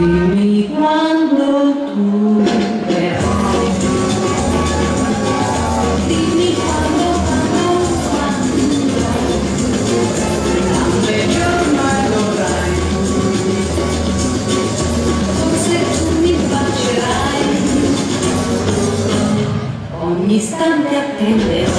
Dimmi quando tu verrai. Dimmi quando, quando, quando. Quante giorni dovrai. Forse tu mi bacerai. Ogni istante attenderò.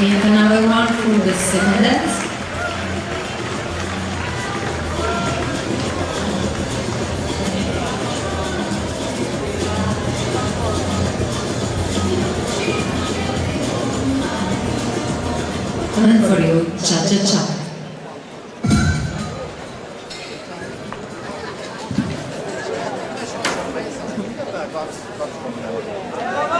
We have another one from the second. And for you, cha-cha-cha.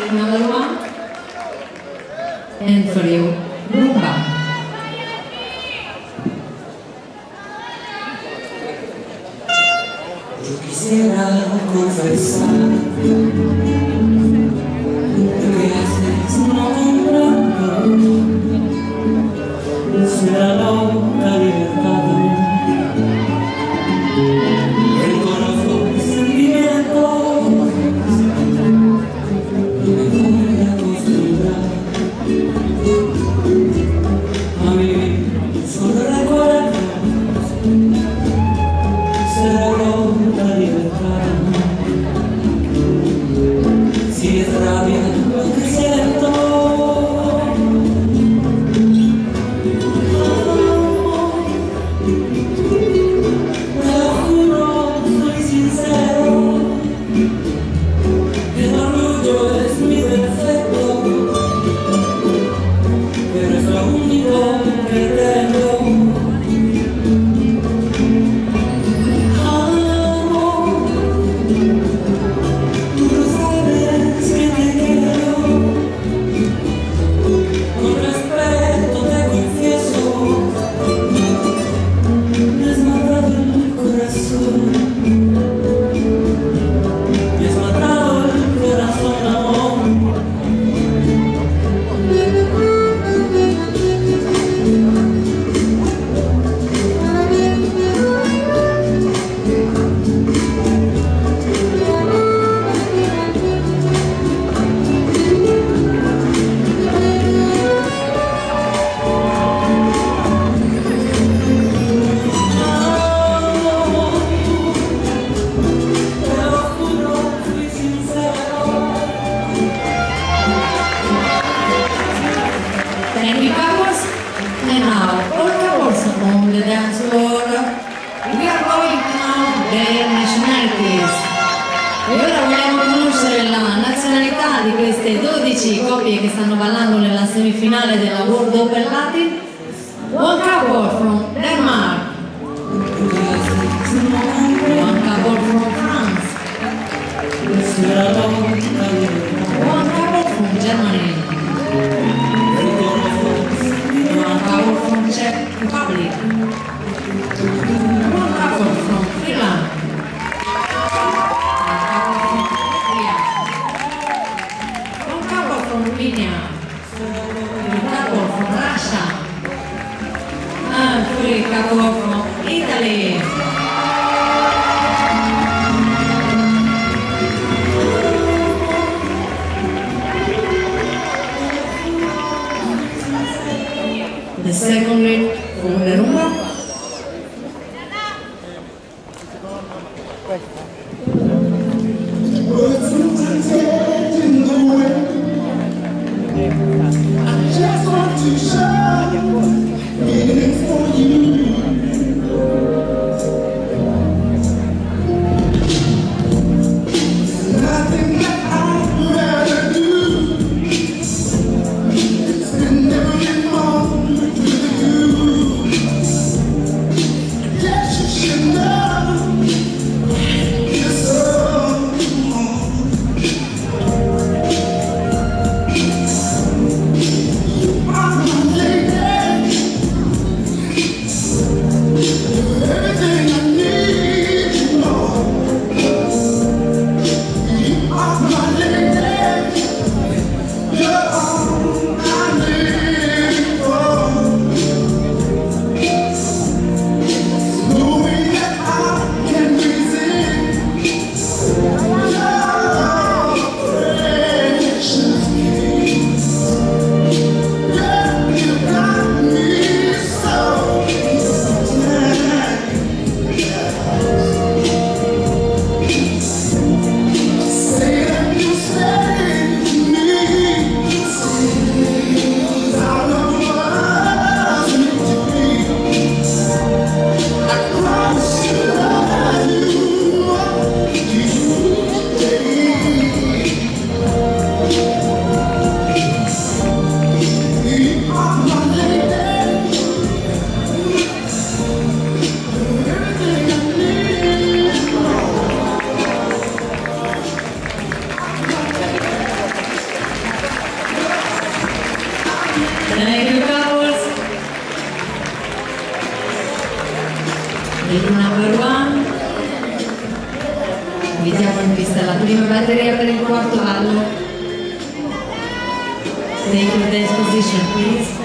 take another one. And for you. ballando nella semifinale della World Open Latin, One Couple from Denmark, One Couple from France, One Couple from Germany, One Couple from Czech Republic. Corviña, Gustavo Raya, Manfred Capocco, Italia. The second lead, Thank you, couples. Il number one. Vediamo in vista la prima batteria per il quarto anno. Take your dance position, please.